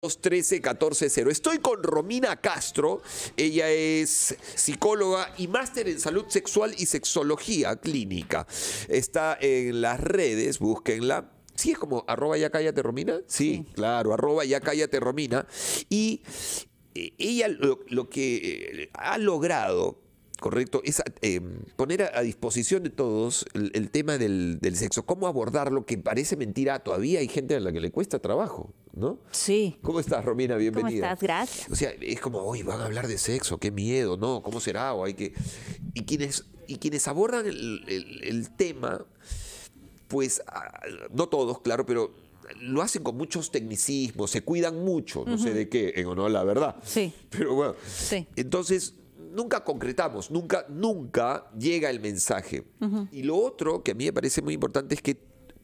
13 14 0. Estoy con Romina Castro. Ella es psicóloga y máster en salud sexual y sexología clínica. Está en las redes, búsquenla. Sí, es como arroba ya cállate Romina. Sí, claro, arroba ya cállate Romina. Y eh, ella lo, lo que eh, ha logrado correcto, es eh, poner a, a disposición de todos el, el tema del, del sexo, cómo abordarlo, que parece mentira, todavía hay gente a la que le cuesta trabajo, ¿no? Sí. ¿Cómo estás, Romina? ¿Cómo Bienvenida. estás? Gracias. O sea, es como, hoy van a hablar de sexo, qué miedo, ¿no? ¿Cómo será? O hay que... Y quienes, y quienes abordan el, el- el tema, pues, no todos, claro, pero lo hacen con muchos tecnicismos, se cuidan mucho, no sé de qué, en honor a la verdad. Sí. Pero bueno, Sí. entonces nunca concretamos, nunca, nunca llega el mensaje. Y lo otro que a mí me parece muy importante es que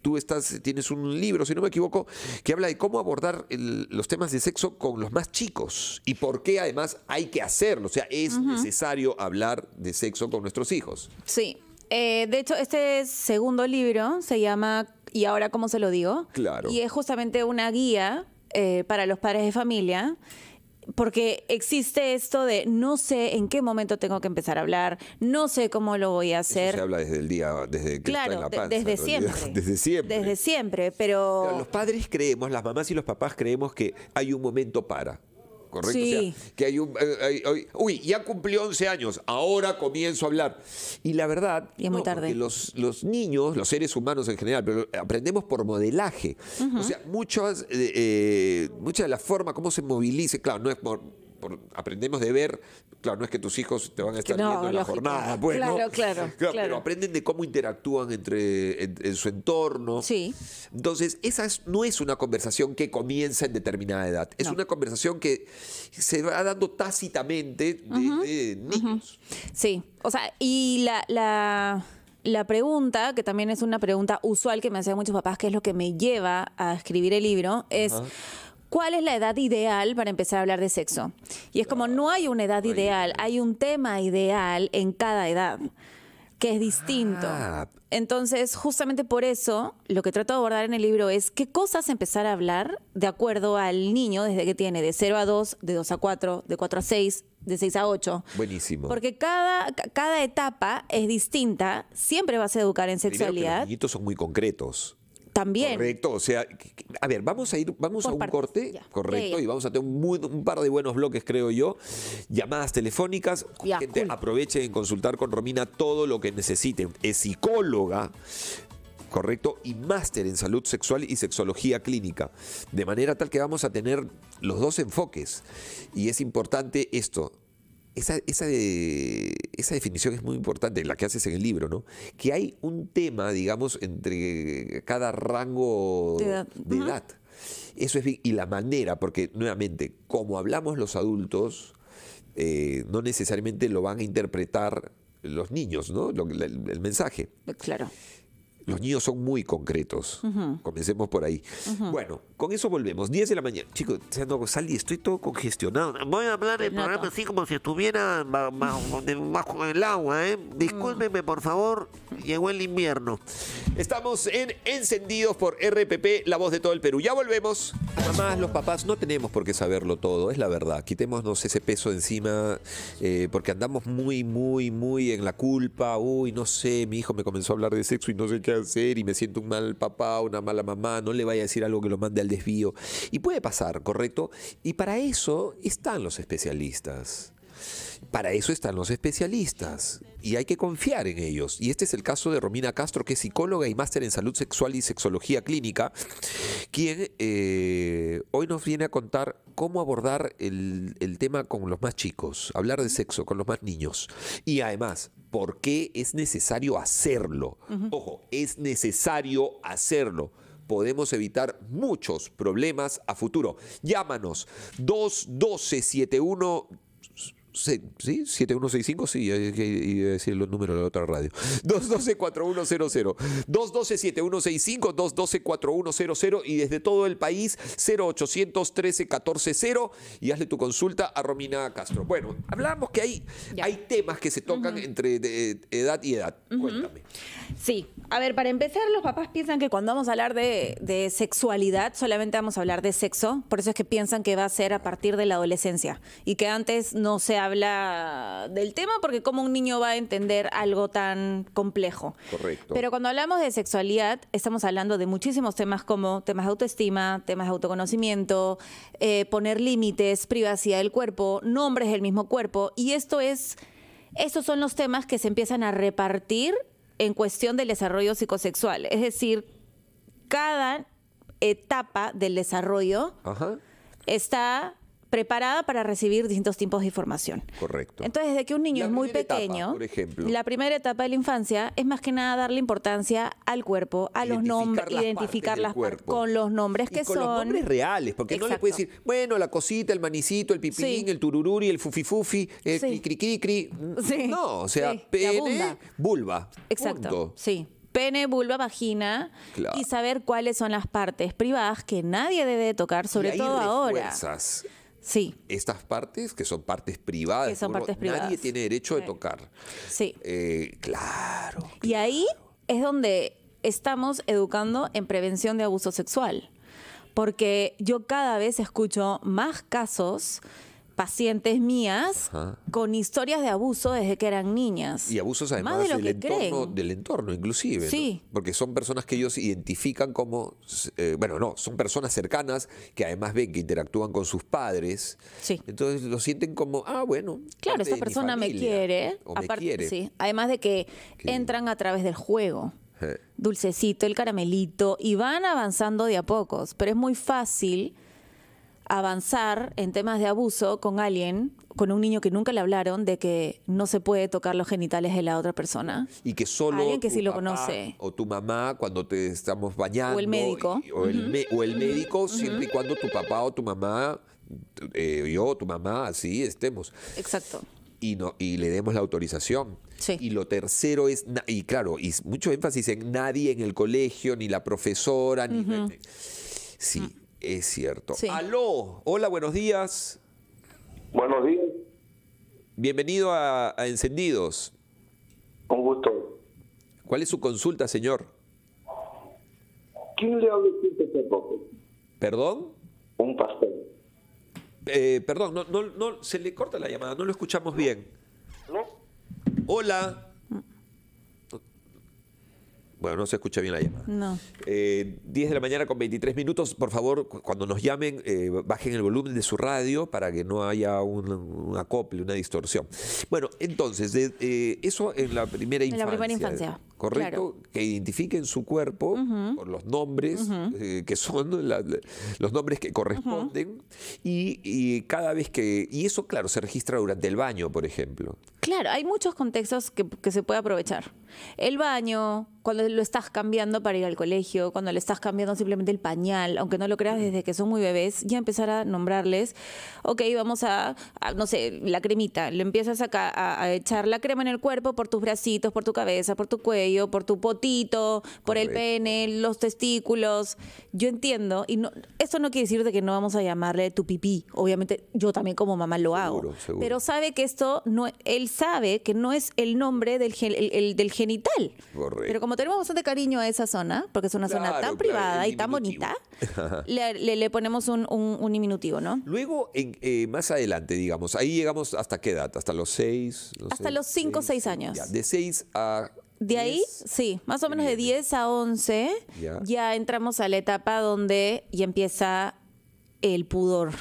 tú estás, tienes un libro, si no me equivoco, que habla de cómo abordar el- los temas de sexo con los más chicos y por qué además hay que hacerlo. O sea, es necesario hablar de sexo con nuestros hijos. Sí. Eh, de hecho, este segundo libro se llama ¿Y ahora cómo se lo digo? Claro. Y es justamente una guía eh, para los padres de familia. Porque existe esto de no sé en qué momento tengo que empezar a hablar, no sé cómo lo voy a Eso hacer. se habla desde el día, desde que está en claro, la panza. desde en siempre. Desde siempre. Desde siempre, pero. Claro, los padres creemos, las mamás y los papás creemos que hay un momento para. ¿Correcto? Sí. O sea, que hay un. eh, hay- hay- uy, ya cumplió 11 años, ahora comienzo a hablar. Y la verdad. Y es muy no, tarde. porque Los, los niños, los seres humanos en general, pero aprendemos por modelaje. O sea, muchas, eh, eh, mucha de la forma como se movilice, claro, no es por. Por- aprendemos de ver, claro, no es que tus hijos te van a estar No, viendo en la jornada, pues, ¿no? Claro, claro, Pero aprenden de cómo interactúan entre en- en su entorno. Sí. Entonces, esa es- no es una conversación que comienza en determinada edad. Es No. una conversación que se va dando tácitamente de, de niños. Sí, o sea, y la, la, la pregunta, que también es una pregunta usual que me hacían muchos papás, que es lo que me lleva a escribir el libro, es ¿cuál es la edad ideal para empezar a hablar de sexo? Y es como, no hay una edad ideal, hay un tema ideal en cada edad, que es distinto. Ah. Entonces, justamente por eso, lo que trato de abordar en el libro es qué cosas empezar a hablar de acuerdo al niño desde que tiene de 0 a 2, de 2 a 4, de 4 a 6, de 6 a 8. Buenísimo. Porque cada, ca- cada etapa es distinta. Siempre vas a educar en sexualidad. los niñitos son muy concretos. También. Correcto, o sea, a ver, vamos a ir, vamos Por a un partes, corte, ya. correcto, Ya, ya. y vamos a tener un, muy- un par de buenos bloques, creo yo, llamadas telefónicas, gente cool. aprovechen en consultar con Romina todo lo que necesiten, es psicóloga, correcto, y máster en salud sexual y sexología clínica, de manera tal que vamos a tener los dos enfoques, y es importante esto, esa, esa, de- esa definición es muy importante, la que haces en el libro, ¿no? Que hay un tema, digamos, entre cada rango De edad. de Ujú. edad. Eso es bien- y la manera, porque nuevamente, como hablamos los adultos, eh, no necesariamente lo van a interpretar los niños, ¿no? Lo- el mensaje. Claro. Los niños son muy concretos. Comencemos por ahí. Bueno, con eso volvemos. 10 de la mañana. Chicos, no, salí, estoy todo congestionado. Voy a hablar el Noto. programa así como si estuviera bajo el agua, ¿eh? Discúlpeme, por favor. Llegó el invierno. Estamos en Encendidos por RPP, la voz de todo el Perú. Ya volvemos. Mamás, los papás, no tenemos por qué saberlo todo, es la verdad. Quitémonos ese peso de encima eh, porque andamos muy, muy, muy en la culpa. Uy, no sé, mi hijo me comenzó a hablar de sexo y no sé qué hacer y me siento un mal papá, una mala mamá. No le vaya a decir algo que lo mande al desvío. Y puede pasar, ¿correcto? Y para eso están los especialistas. Para eso están los especialistas y hay que confiar en ellos. Y este es el caso de Romina Castro, que es psicóloga y máster en salud sexual y sexología clínica, quien eh, hoy nos viene a contar cómo abordar el, el tema con los más chicos, hablar de sexo con los más niños. Y además, por qué es necesario hacerlo. Ojo, es necesario hacerlo podemos evitar muchos problemas a futuro. Llámanos 212 71 se- ¿Sí? 7165, sí, hay que decir los números de la otra radio. 212-4100, 212-7165, 212-4100 y desde todo el país 0800 13 14 0 y hazle tu consulta a Romina Castro. Bueno, hablábamos que hay, Ya. hay temas que se tocan entre de- edad y edad. Cuéntame. Sí, a ver, para empezar, los papás piensan que cuando vamos a hablar de, de sexualidad solamente vamos a hablar de sexo, por eso es que piensan que va a ser a partir de la adolescencia y que antes no se habla del tema porque cómo un niño va a entender algo tan complejo. Correcto. Pero cuando hablamos de sexualidad, estamos hablando de muchísimos temas como temas de autoestima, temas de autoconocimiento, eh, poner límites, privacidad del cuerpo, nombres del mismo cuerpo. Y esto es, estos son los temas que se empiezan a repartir en cuestión del desarrollo psicosexual. Es decir, cada etapa del desarrollo Ajá, está preparada para recibir distintos tipos de información. correcto. Entonces, desde que un niño La es muy etapa, pequeño, por ejemplo. la primera etapa de la infancia es más que nada darle importancia al cuerpo, a los Identificar nombres, identificar las con los nombres Y que con son. los nombres reales, porque no le puedes decir, bueno, la cosita, el manicito, el pipilín, Sí. el turururi, el fufifufi, el Sí. cricri Sí. No, o sea, pene, vulva. Exacto. punto. Sí. Pene, vulva, vagina Claro. y saber cuáles son las partes privadas que nadie debe de tocar, sobre y ahí todo ahora. Sí, Estas partes, que son partes privadas, Que son uno- partes nadie privadas. tiene derecho de tocar. sí. Eh, claro. Y ahí es donde estamos educando en prevención de abuso sexual. Porque yo cada vez escucho más casos, pacientes mías, Ajá. con historias de abuso desde que eran niñas. Y abusos además de del, entorno, creen. del entorno, inclusive. ¿no? Sí. Porque son personas que ellos identifican como, eh, bueno, no, son personas cercanas que además ven que interactúan con sus padres. Sí. Entonces lo sienten como, ah, bueno. Claro, esta persona me quiere. O me aparte- quiere. sí. Además de que Qué entran a través del juego. Eh, Dulcecito, el caramelito, y van avanzando de a pocos. Pero es muy fácil avanzar en temas de abuso con alguien, con un niño que nunca le hablaron de que no se puede tocar los genitales de la otra persona. Y que solo Alguien que sí lo conoce. O tu mamá cuando te estamos bañando. O el médico. y- o, el me- o el médico, siempre y cuando tu papá o tu mamá, eh, yo, tu mamá, así estemos. Exacto. y, no, y le demos la autorización. Sí. Y lo tercero es, y claro, y mucho énfasis en nadie en el colegio, ni la profesora, ni... Sí, es cierto. Sí. Aló, hola, buenos días. Buenos días, Bienvenido a, a Encendidos. un gusto. ¿Cuál es su consulta, señor? ¿Quién le habla hace poco? ¿Perdón? Un pastor. Eh, perdón, no, no, no, se le corta la llamada, no lo escuchamos bien. ¿No? Hola. Bueno, no se escucha bien la llamada. No. Eh, 10 de la mañana con 23 minutos. Por favor, cu- cuando nos llamen, eh, bajen el volumen de su radio para que no haya un, un acople, una distorsión. Bueno, entonces, de- eh, eso en la primera En la infancia. primera infancia, ¿Correcto? claro. Que identifiquen su cuerpo por los nombres, eh, que son la- los nombres que corresponden. y, y cada vez que. Y eso, claro, se registra durante el baño, por ejemplo. Claro, hay muchos contextos que, que se puede aprovechar. El baño, cuando lo estás cambiando para ir al colegio, cuando le estás cambiando simplemente el pañal, aunque no lo creas desde que son muy bebés, ya empezar a nombrarles, ok, vamos a, a, no sé, la cremita, le empiezas a, a- a echar la crema en el cuerpo por tus bracitos, por tu cabeza, por tu cuello, por tu potito, por el pene, los testículos. Yo entiendo, y no, esto no quiere decir de que no vamos a llamarle tu pipí. Obviamente, yo también como mamá lo hago. Seguro, seguro. Pero sabe que esto no, él sabe que no es el nombre del, gen- el- el- del genital. Correcto. Pero como tenemos bastante cariño a esa zona, porque es una zona tan claro, privada y tan bonita, le, le- le ponemos un, un- un diminutivo, ¿no? Luego, en, eh, más adelante, digamos, ahí llegamos hasta qué edad? Hasta los 6. Hasta los cinco o seis años. de 6 a. De ahí, 10. sí, más o menos de Bien. 10 a 11, Ya. ya entramos a la etapa donde ya empieza el pudor.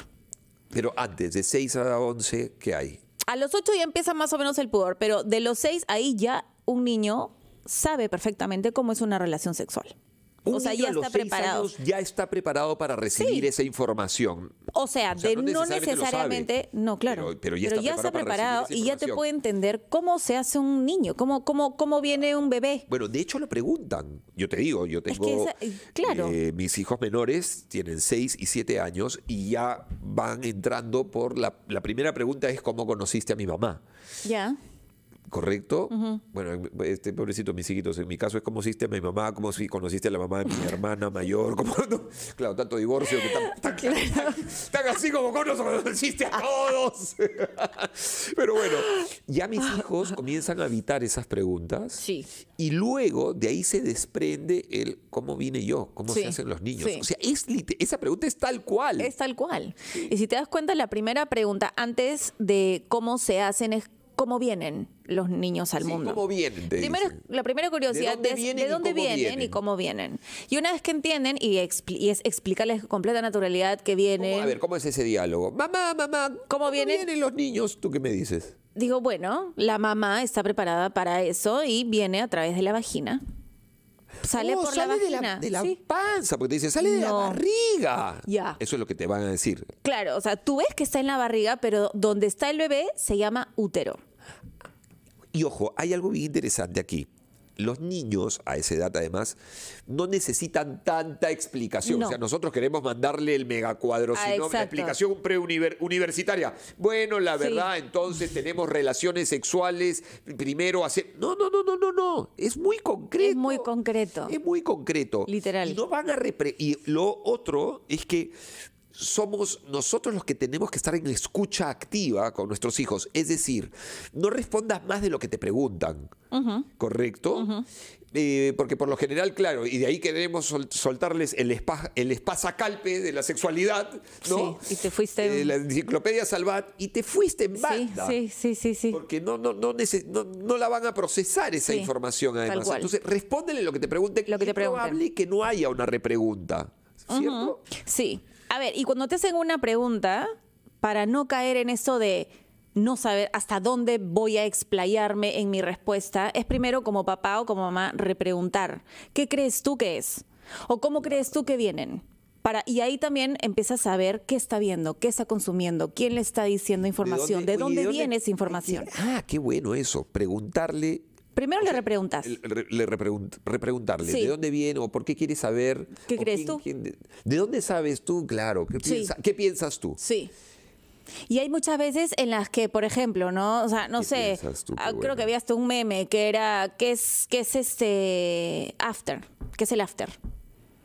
Pero antes, de 6 a 11, ¿qué hay? A los 8 ya empieza más o menos el pudor, pero de los 6 ahí ya un niño sabe perfectamente cómo es una relación sexual. Un o sea, niño ya a los está seis preparado. años ya está preparado para recibir Sí. esa información. O sea, O sea, de no no necesariamente lo necesariamente, no, claro. pero- pero ya está está preparado para preparado y ya te puede entender cómo se hace un niño, cómo, cómo, cómo viene un bebé. Bueno, de hecho lo preguntan. Yo te digo, yo Es tengo... que esa- eh, claro. eh, mis hijos menores tienen 6 y 7 años y ya van entrando por la... La primera pregunta es cómo conociste a mi mamá. Ya. ¿Correcto? Bueno, este pobrecito, mis hijitos, en mi caso es cómo conociste a mi mamá, cómo si conociste a la mamá de mi hermana mayor, como no, claro, tanto divorcio que tan, tan- tan así como conociste a todos. Pero bueno, ya mis hijos comienzan a evitar esas preguntas. Sí. Y luego de ahí se desprende el cómo vine yo, cómo Sí, se hacen los niños. sí. O sea, es, esa pregunta es tal cual. Es tal cual. Y si te das cuenta, la primera pregunta antes de cómo se hacen es cómo vienen los niños al Sí, mundo. ¿Cómo vienen? Primero, la primera curiosidad ¿De dónde es de y dónde cómo vienen, y cómo vienen. Y una vez que entienden y, y es explicarles con completa naturalidad que vienen, ¿Cómo- a ver, ¿cómo es ese diálogo? Mamá, mamá, ¿cómo, vienen? vienen los niños? ¿Tú qué me dices? digo, bueno, la mamá está preparada para eso y viene a través de la vagina. Sale No, por sale la de vagina. la, de la sí. panza, porque te dicen, sale de la barriga. Ya. Eso es lo que te van a decir. Claro, o sea, tú ves que está en la barriga, pero donde está el bebé se llama útero. Y ojo, hay algo bien interesante aquí. Los niños, a esa edad además, no necesitan tanta explicación. No. O sea, nosotros queremos mandarle el megacuadro, Ah, sino la exacto. explicación preuniversitaria. Bueno, la Sí. verdad, entonces tenemos relaciones sexuales, primero hacer... No, no, no, no, no, no. Es muy concreto. Es muy concreto. Es muy concreto. Literal. Y no van a repre- Y lo otro es que somos nosotros los que tenemos que estar en escucha activa con nuestros hijos. Es decir, no respondas más de lo que te preguntan. ¿Correcto? Eh, porque por lo general, claro, y de ahí queremos sol- soltarles el, espa- el espasacalpe de la sexualidad, ¿no? Sí, y te fuiste- Eh, la enciclopedia Salvat y te fuiste en Sí, banda. sí, sí, sí, sí. Porque no, no, no, nece- no, no la van a procesar esa Sí, información además. Entonces, respóndele lo que te pregunten. Lo que te es probable que no haya una repregunta. ¿Cierto? Sí. A ver, y cuando te hacen una pregunta, para no caer en eso de no saber hasta dónde voy a explayarme en mi respuesta, es primero como papá o como mamá repreguntar, ¿qué crees tú que es? ¿O cómo crees tú que vienen? Para, y ahí también empiezas a ver qué está viendo, qué está consumiendo, quién le está diciendo información, de dónde, oye, viene esa información. Ah, qué bueno eso. Preguntarle. Primero le repreguntas. Le repregunt- repreguntarle Sí. de dónde viene o por qué quieres saber. ¿Qué crees quién- tú? quién de, ¿de dónde sabes tú? Claro. ¿Qué, Sí. piensa- ¿qué piensas tú? Sí. Y hay muchas veces en las que, por ejemplo, ¿no? O sea, no ¿Qué sé, tú? Ah, creo bueno. que había hasta un meme que era, ¿qué es, qué es este after? ¿Qué es el after?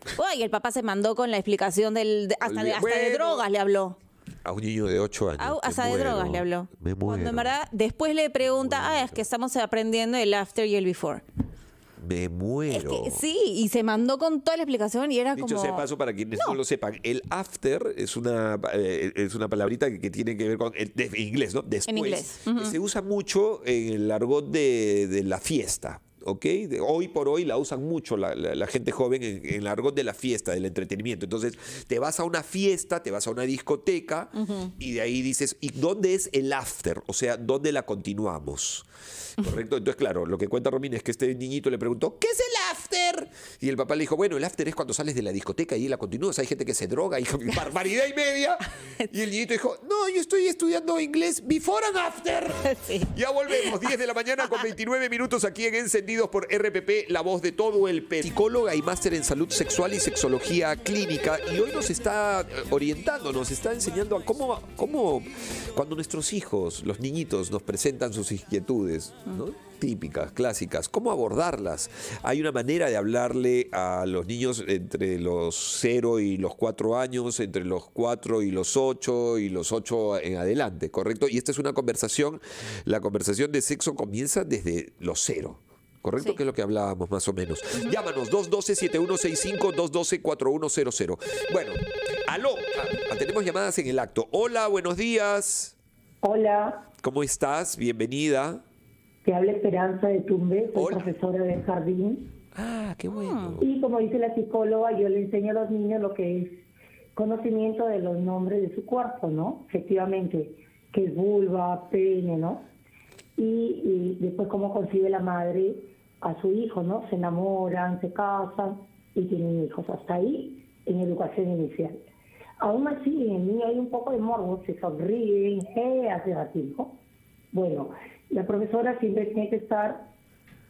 Uy, el papá se mandó con la explicación del, de- hasta, de, hasta de drogas le habló. A un niño de 8 años. Me hasta de muero, drogas le habló. Me muero. Cuando en verdad después le pregunta, ah, es que estamos aprendiendo el after y el before. Me Es muero. que sí, y se mandó con toda la explicación y era Dicho como... sea de paso, para quienes no. lo sepan, el after es una, eh, es una palabrita que, que tiene que ver con el de- en inglés, ¿no? Después. inglés, que Se usa mucho en el argot de, de la fiesta. ¿Ok? De- hoy por hoy la usan mucho la, la- la gente joven en, en el argot de la fiesta, del entretenimiento. Entonces, te vas a una fiesta, te vas a una discoteca y de ahí dices, ¿y dónde es el after? O sea, ¿dónde la continuamos? ¿Correcto? Entonces, claro, lo que cuenta Romina es que este niñito le preguntó, ¿qué es el after? Y el papá le dijo, bueno, el after es cuando sales de la discoteca y la continúas. Hay gente que se droga y barbaridad y media. Y el niñito dijo, no, yo estoy estudiando inglés before and after. Sí. Ya volvemos, 10 de la mañana con 29 minutos aquí en Encendidos por RPP, la voz de todo el Perú. Psicóloga y máster en salud sexual y sexología clínica y hoy nos está eh, orientando, nos está enseñando a cómo, cómo cuando nuestros hijos, los niñitos, nos presentan sus inquietudes, ¿no? Típicas, clásicas, cómo abordarlas. Hay una manera de hablarle a los niños entre los 0 y los 4 años, entre los 4 y los 8 y los 8 en adelante, ¿correcto? Y esta es una conversación, la conversación de sexo comienza desde los 0. ¿Correcto? Sí. Que es lo que hablábamos más o menos. Llámanos 212-7165, 212-4100. Bueno, aló, ah, tenemos llamadas en el acto. Hola, buenos días. Hola, ¿Cómo estás? Bienvenida. Te habla Esperanza de Tumbe, soy Hola. profesora de jardín. Ah, qué bueno. Y como dice la psicóloga, yo le enseño a los niños lo que es conocimiento de los nombres de su cuerpo, ¿no? Efectivamente, que es vulva, pene, ¿no? Y, y después cómo concibe la madre a su hijo, ¿no? Se enamoran, se casan. y tienen hijos. Hasta ahí en educación inicial. Aún así, en el niño hay un poco de morbo, se sonríen, ¿qué hace así, ¿no? Bueno, la profesora siempre tiene que estar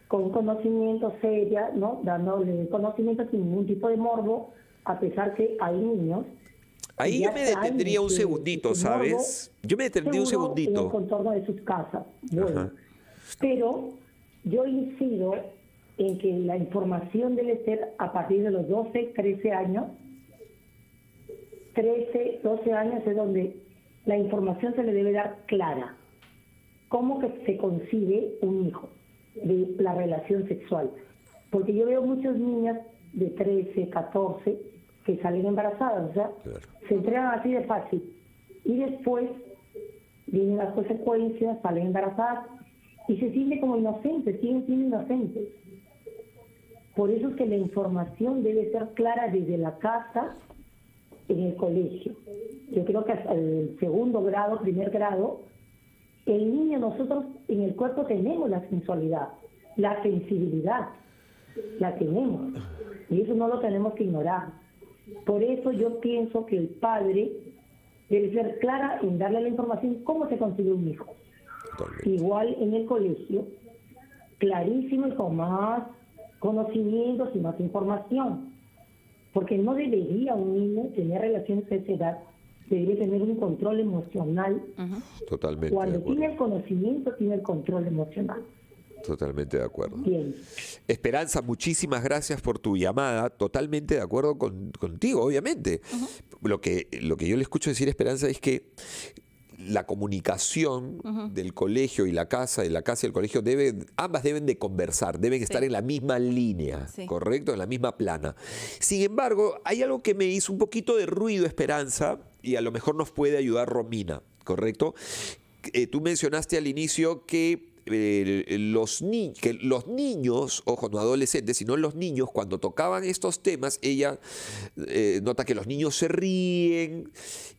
con conocimiento seria, ¿no? Dándole conocimiento sin ningún tipo de morbo, a pesar que hay niños. Ahí yo me detendría un segundito, morbo ¿sabes? Yo me detendría un seguro En segundito. el contorno de sus casas. Bueno, pero yo incido en que la información debe ser a partir de los 12, 13 años. 13, 12 años es donde la información se le debe dar clara. ¿Cómo que se concibe un hijo de la relación sexual? Porque yo veo muchas niñas de 13, 14 que salen embarazadas, o sea, Claro. se entregan así de fácil. Y después vienen las consecuencias, salen embarazadas y se sienten como inocentes, siguen siendo inocentes. Por eso es que la información debe ser clara desde la casa, en el colegio. Yo creo que hasta el segundo grado, primer grado, el niño, nosotros en el cuerpo tenemos la sensualidad, la sensibilidad, la tenemos. Y eso no lo tenemos que ignorar. Por eso yo pienso que el padre debe ser clara en darle la información cómo se consigue un hijo. Totalmente. Igual en el colegio, clarísimo y con más conocimientos y más información. Porque no debería un niño tener relaciones a esa edad, debería tener un control emocional. Totalmente de Cuando tiene el conocimiento, tiene el control emocional. Totalmente de acuerdo. Bien. Esperanza, muchísimas gracias por tu llamada. Totalmente de acuerdo con- contigo, obviamente. lo, que, lo que yo le escucho decir, Esperanza, es que la comunicación del colegio y la casa, de la casa y el colegio, debe, ambas deben de conversar, deben estar en la misma línea, Sí. ¿correcto? En la misma plana. Sin embargo, hay algo que me hizo un poquito de ruido, Esperanza, y a lo mejor nos puede ayudar Romina, ¿correcto? Eh, tú mencionaste al inicio que eh, los, ni- que los niños, ojo, no adolescentes, sino los niños, cuando tocaban estos temas, ella eh, nota que los niños se ríen.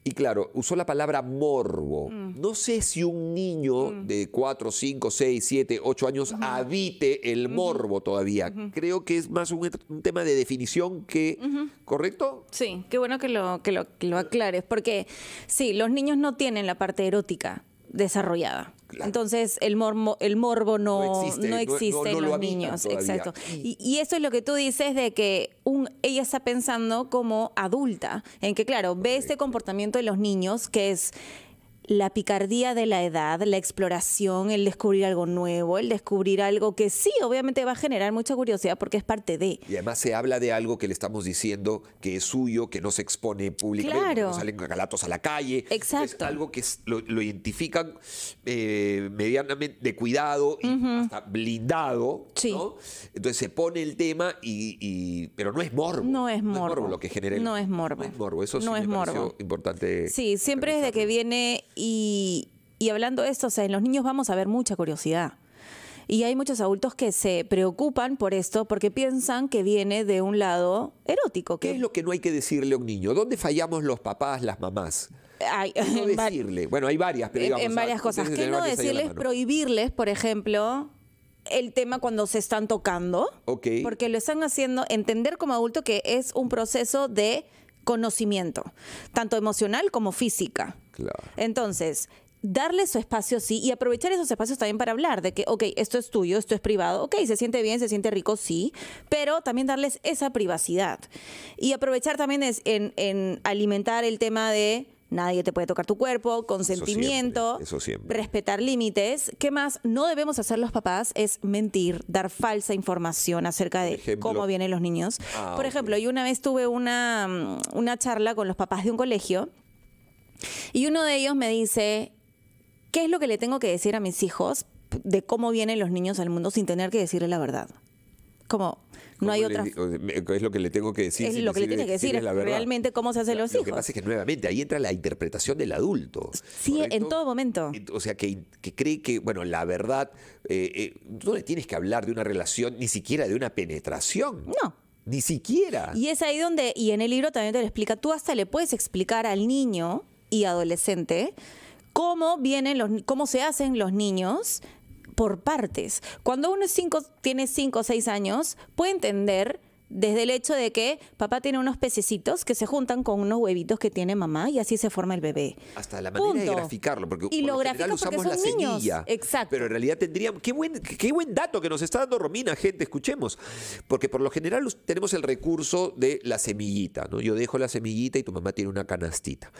Y claro, usó la palabra morbo. No sé si un niño de 4, 5, 6, 7, 8 años habite el morbo todavía. Creo que es más un, un tema de definición que. ¿Correcto? Sí, qué bueno que lo, que lo, que lo aclares, porque sí, los niños no tienen la parte erótica desarrollada. Claro. Entonces el morbo, el morbo no, No existe, no no- existe no- no en lo los niños. todavía. Exacto. Y, y eso es lo que tú dices de que un, ella está pensando como adulta, en que claro, ve este comportamiento de los niños que es la picardía de la edad, la exploración, el descubrir algo nuevo, el descubrir algo que sí, obviamente va a generar mucha curiosidad porque es parte de. Y además se habla de algo que le estamos diciendo que es suyo, que no se expone públicamente, Claro. no salen galatos a la calle. Exacto. Es algo que es- lo, lo identifican eh, medianamente de cuidado y hasta blindado. Sí. ¿no? Entonces se pone el tema, y, y- pero no es morbo. No es morbo. lo que genera. el- No es morbo. No es morbo. Eso sí No me es morbo. importante. Sí, siempre desde que viene y, y hablando de esto, o sea, en los niños vamos a ver mucha curiosidad. Y hay muchos adultos que se preocupan por esto porque piensan que viene de un lado erótico. ¿Qué es lo que no hay que decirle a un niño? ¿Dónde fallamos los papás, las mamás? hay, No decirle. Bueno, hay varias, pero digamos, en ah, varias cosas. ¿Qué no decirles? Prohibirles, por ejemplo, el tema cuando se están tocando. Ok. Porque lo están haciendo entender como adulto que es un proceso de conocimiento, tanto emocional como física. Claro. Entonces, darle su espacio sí y aprovechar esos espacios también para hablar de que, ok, esto es tuyo, esto es privado, ok, se siente bien, se siente rico, sí, pero también darles esa privacidad. Y aprovechar también es en, en alimentar el tema de nadie te puede tocar tu cuerpo, consentimiento, siempre, eso siempre. respetar límites. ¿Qué más no debemos hacer los papás? Es mentir, dar falsa información acerca de ejemplo. cómo vienen los niños. Ah, Por ejemplo, yo una vez tuve una, una charla con los papás de un colegio y uno de ellos me dice, ¿qué es lo que le tengo que decir a mis hijos de cómo vienen los niños al mundo sin tener que decirle la verdad? Como, no ¿Cómo hay otra... Es lo que le tengo que decir. Es lo que le decirle- tiene que decir, verdad. realmente cómo se hacen los Lo que hijos. pasa es que nuevamente ahí entra la interpretación del adulto. Sí, ¿correcto? en todo momento. O sea, que, que cree que, bueno, la verdad, eh, eh, no le tienes que hablar de una relación, ni siquiera de una penetración. No. Ni siquiera. Y es ahí donde, y en el libro también te lo explica, tú hasta le puedes explicar al niño y adolescente cómo vienen los, cómo se hacen los niños por partes. Cuando uno es cinco, tiene 5 o 6 años, puede entender desde el hecho de que papá tiene unos pececitos que se juntan con unos huevitos que tiene mamá y así se forma el bebé. Hasta la manera de graficarlo, porque Y por lo general usamos la niños. semilla. Exacto. Pero en realidad tendríamos. Qué buen, qué buen dato que nos está dando Romina, gente, escuchemos. Porque por lo general tenemos el recurso de la semillita, ¿no? Yo dejo la semillita y tu mamá tiene una canastita.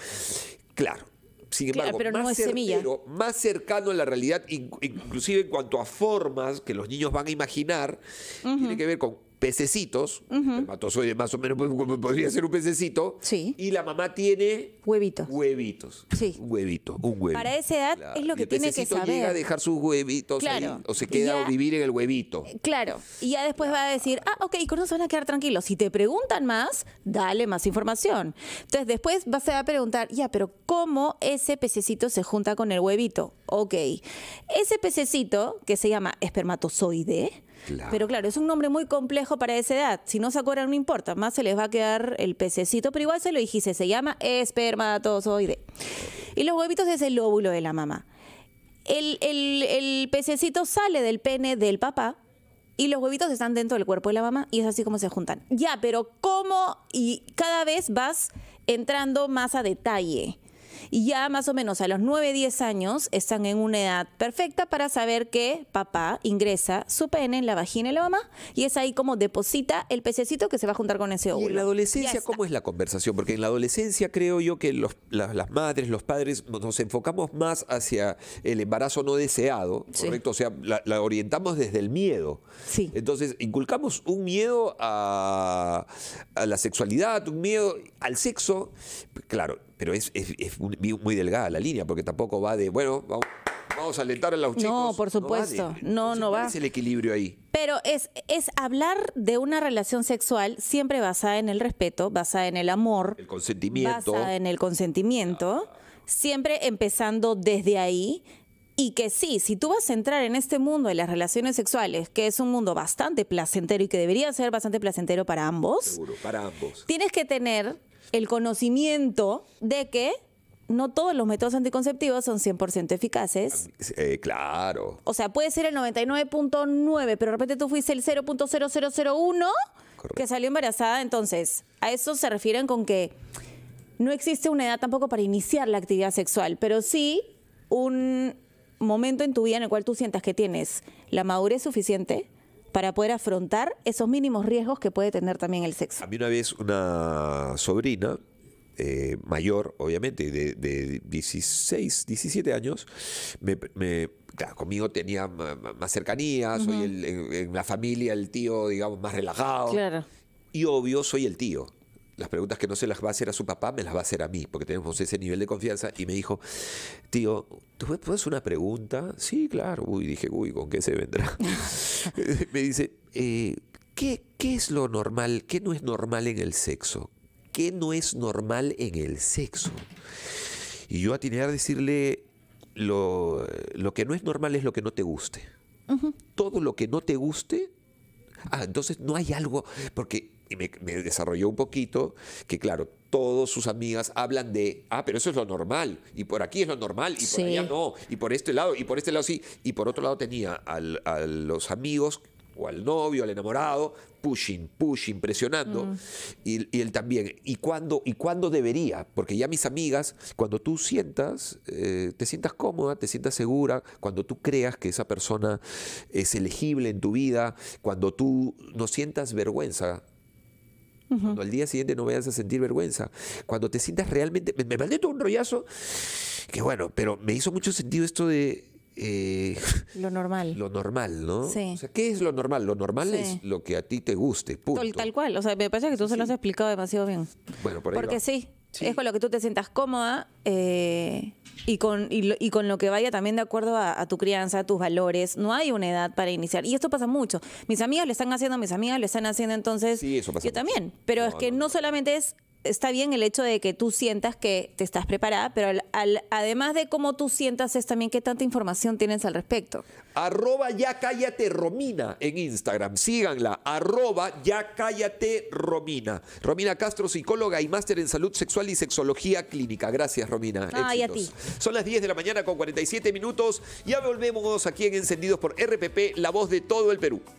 Claro. Sin Claro, embargo, pero no más es semilla. certero, más cercano a la realidad, in- inclusive en cuanto a formas que los niños van a imaginar, tiene que ver con pececitos, espermatozoide más o menos pues, podría ser un pececito, Sí. y la mamá tiene Huevitos. Huevitos. Sí. Un huevito, un huevito. Para esa edad es lo Y que el tiene que saber. llega a dejar sus huevitos Claro. ahí, o se queda ya- a vivir en el huevito. Claro, y ya después va a decir, ah, ok, con eso se van a quedar tranquilos. Si te preguntan más, dale más información. Entonces después vas a preguntar, ya, pero ¿cómo ese pececito se junta con el huevito? Ok, ese pececito que se llama espermatozoide, Pero claro, es un nombre muy complejo para esa edad. Si no se acuerdan, no importa, más se les va a quedar el pececito, pero igual se lo dijiste, se llama espermatozoide. Y los huevitos es el óvulo de la mamá. El, el- el pececito sale del pene del papá y los huevitos están dentro del cuerpo de la mamá y es así como se juntan. Ya, pero ¿cómo? Y cada vez vas entrando más a detalle. Y ya más o menos a los 9, 10 años están en una edad perfecta para saber que papá ingresa su pene en la vagina de la mamá y es ahí como deposita el pececito que se va a juntar con ese Y óvulo. en la adolescencia. ¿cómo es la conversación? Porque en la adolescencia creo yo que los- la- las madres, los padres, nos enfocamos más hacia el embarazo no deseado, Sí. ¿correcto? O sea, la, la orientamos desde el miedo. Sí. Entonces, inculcamos un miedo a, a la sexualidad, un miedo al sexo, claro, pero es, es- es muy delgada la línea, porque tampoco va de, bueno, vamos, vamos a alentar a los chicos. No, por va de- supuesto. No, no ¿cuál va. es el equilibrio ahí? Pero es, es hablar de una relación sexual siempre basada en el respeto, basada en el amor, El consentimiento. basada en el consentimiento, siempre empezando desde ahí. Y que sí, si tú vas a entrar en este mundo de las relaciones sexuales, que es un mundo bastante placentero y que debería ser bastante placentero para ambos, Seguro, para ambos. tienes que tener el conocimiento de que no todos los métodos anticonceptivos son 100% eficaces. Eh, claro. O sea, puede ser el 99.9, pero de repente tú fuiste el 0.0001 Correcto. que salió embarazada. Entonces, a eso se refieren con que no existe una edad tampoco para iniciar la actividad sexual, pero sí un momento en tu vida en el cual tú sientas que tienes la madurez suficiente para poder afrontar esos mínimos riesgos que puede tener también el sexo. A mí una vez una sobrina, eh, mayor, obviamente, de, de 16, 17 años, me, me- claro, conmigo tenía más cercanía, soy el- en, en la familia el tío, digamos, más relajado. Claro. Y obvio, soy el tío. Las preguntas que no se las va a hacer a su papá, me las va a hacer a mí, porque tenemos ese nivel de confianza. Y me dijo, tío, ¿tú me puedes una pregunta? Sí, claro. Uy, dije, uy, ¿con qué se vendrá? me dice, eh, ¿qué, ¿qué es lo normal? ¿Qué no es normal en el sexo? ¿Qué no es normal en el sexo? Y yo atiné a decirle, lo, lo que no es normal es lo que no te guste. Todo lo que no te guste Ah, entonces no hay algo, porque y me, me desarrolló un poquito que, claro, todas sus amigas hablan de, ah, pero eso es lo normal, y por aquí es lo normal, y Sí. por allá no, y por este lado, y por este lado sí, y por otro lado tenía al- a los amigos o al novio, al enamorado, pushing, pushing, presionando, y, y él también. ¿Y cuándo, ¿Y cuándo debería? Porque ya mis amigas, cuando tú sientas, eh, te sientas cómoda, te sientas segura, cuando tú creas que esa persona es elegible en tu vida, cuando tú no sientas vergüenza, cuando al día siguiente no vayas a sentir vergüenza, cuando te sientas realmente... Me, me mandé todo un rollazo, que bueno, pero me hizo mucho sentido esto de... eh, Lo normal. lo normal, ¿no? Sí. O sea, ¿qué es lo normal? Lo normal Sí. es lo que a ti te guste, punto. Tal, tal cual. O sea, me parece que tú se lo has explicado demasiado bien. Bueno, por ahí Porque va. sí, Sí. es con lo que tú te sientas cómoda eh, y, con, y, lo- y con lo que vaya también de acuerdo a, a tu crianza, a tus valores. No hay una edad para iniciar. Y esto pasa mucho. Mis amigas lo están haciendo, mis amigas lo están haciendo, entonces Sí, eso pasa yo mucho. también. Pero No, es que no, no, no. solamente es... Está bien el hecho de que tú sientas que te estás preparada, pero al- al- además de cómo tú sientas es también qué tanta información tienes al respecto. Arroba ya cállate Romina en Instagram. Síganla. Arroba ya cállate Romina. Romina Castro, psicóloga y máster en salud sexual y sexología clínica. Gracias, Romina. Ay, a ti. Son las 10 de la mañana con 47 minutos. Ya volvemos aquí en Encendidos por RPP, la voz de todo el Perú.